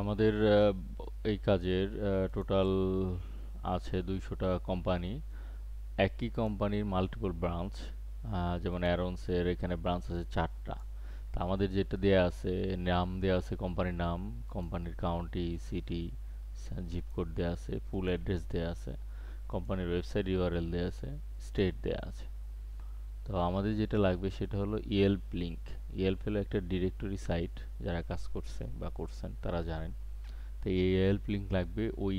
আমাদের এই কাজের টোটাল আছে দুইশোটা কোম্পানি একই কোম্পানির মাল্টিপল ব্রাঞ্চ যেমন অ্যারোন্সের এখানে ব্রাঞ্চ আছে চারটা। তা আমাদের যেটা দেয়া আছে, নাম দেয়া আছে কোম্পানির নাম কোম্পানির কাউন্টি সিটি জিপ কোড দেয়া আছে ফুল অ্যাড্রেস দেয়া আছে কোম্পানির ওয়েবসাইট ইউআরএল দেয়া আছে স্টেট দেয়া আছে। তো আমাদের যেটা লাগবে সেটা হলো ইয়েল্প লিঙ্ক ইয়েল্প হলো একটা ডিরেক্টরি সাইট যারা কাজ করছে বা করছেন, তারা জানেন। তো এই ইয়েল্প লিঙ্ক লাগবে ওই,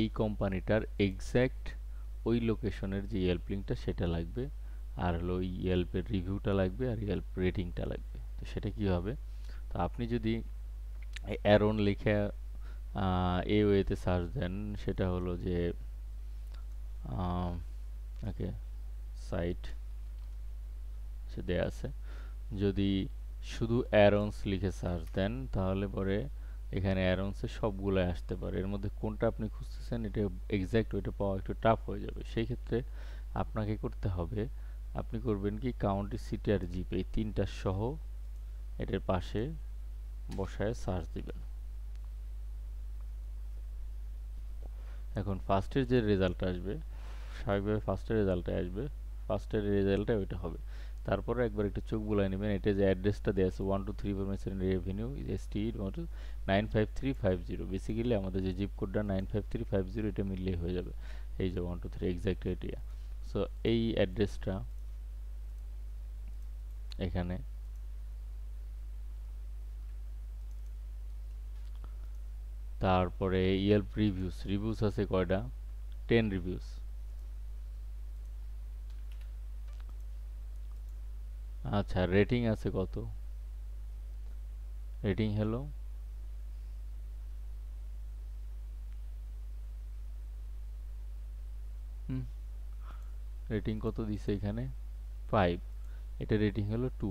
এই কোম্পানিটার এক্স্যাক্ট ওই লোকেশনের যে ইয়েল্প লিঙ্কটা সেটা লাগবে। আর হলো ওই ইয়েল্পের রিভিউটা লাগবে আর ইয়েল্প রেটিংটা লাগবে। তো সেটা কি হবে? তো আপনি যদি অ্যারন লিখে এ ওয়েতে সার্চ দেন, সেটা হলো যে ওকে সাইট সে দেয়া আছে। যদি শুধু অ্যারনস লিখে সার্চ দেন, তাহলে পরে এখানে অ্যারনসে সবগুলো আসতে পারে। এর মধ্যে কোনটা আপনি খুঁজতেছেন, এটা এক্স্যাক্ট ওইটা পাওয়া একটু টাফ হয়ে যাবে। সেই ক্ষেত্রে আপনাকে করতে হবে, আপনি করবেন কি কাউন্টি সিটি আর জিপ এই তিনটা সহ এটার পাশে বসায় সার্চ দিবেন। এখন ফার্স্টের যে রেজাল্ট আসবে, স্বাভাবিকভাবে ফার্স্টের রেজাল্টে আসবে। ফার্স্টের রেজাল্টটা ওইটা হবে। তারপরে একবার একটু চোখ বুলাই নেবেন। এটা যে অ্যাড্রেসটা দেওয়া আছে one two three four মেসেন revenue S T nine five three five zero basically আমাদের যে জিপ কোডটা nine five three five zero এটা মিললেই হয়ে যাবে। এই যে one two three exact area so এই অ্যাড্রেসটা এখানে তারপরে ইয়েল্প রিভিউস রিভিউস আছে কয়টা? টেন রিভিউস আচ্ছা রেটিং আছে কত? রেটিং হলো রেটিং কত দিছে এখানে? ফাইভ এটা রেটিং হলো টু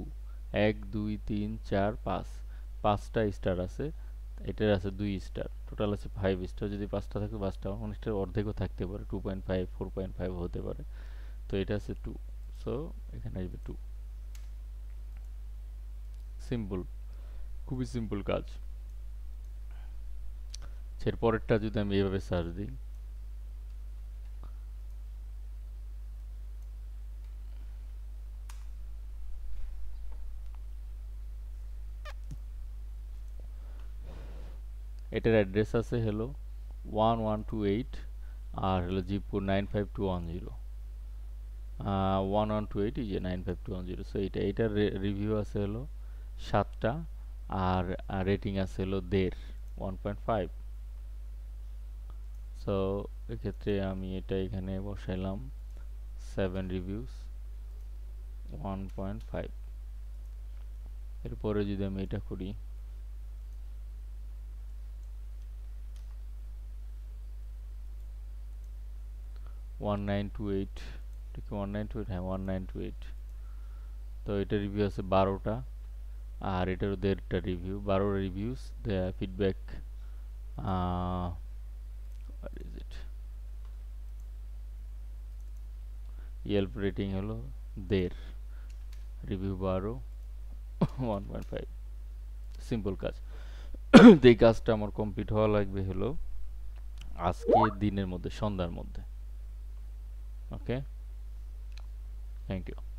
এক, দুই, তিন, চার, পাঁচ। পাঁচটা স্টার আছে, এটার আছে দুই স্টার টোটাল আছে ফাইভ স্টার যদি পাঁচটা থাকে, পাঁচটা অনেকটার অর্ধেকও থাকতে পারে। Two point five four point five হতে পারে। তো এটা আছে টু সো এখানে আসবে টু সিম্পল, খুবই সিম্পল কাজ। এর পরেরটা যদি আমি এইভাবে সার্চ দিই। এটার অ্যাড্রেস আছে হলো ওয়ান ওয়ান টু এইট আর হলো জিপুর nine five two one zero one one two eight এই যে nine five two one zero so এইটা এটার রিভিউ আছে হলো সাতটা, আর রেটিং আছে হলো দেড় ওয়ান পয়েন্ট ফাইভ সো এক্ষেত্রে আমি এটা এখানে বসাইলাম seven reviews one point five এরপরে যদি আমি এটা করি one nine two eight one nine two eight হ্যাঁ ওয়ান নাইন টু এইট তো এটা রিভিউ আছে বারোটা আর এটারও দেড়টা রিভিউ বারো রিভিউস ফিডব্যাক ইয়েল্প রেটিং হলো দেড় রিভিউ বারো ওয়ান পয়েন্ট ফাইভ সিম্পল কাজ। তো এই কাজটা আমার কমপ্লিট হওয়া লাগবে হলো আজকে দিনের মধ্যে, সন্ধ্যার মধ্যে। Okay thank you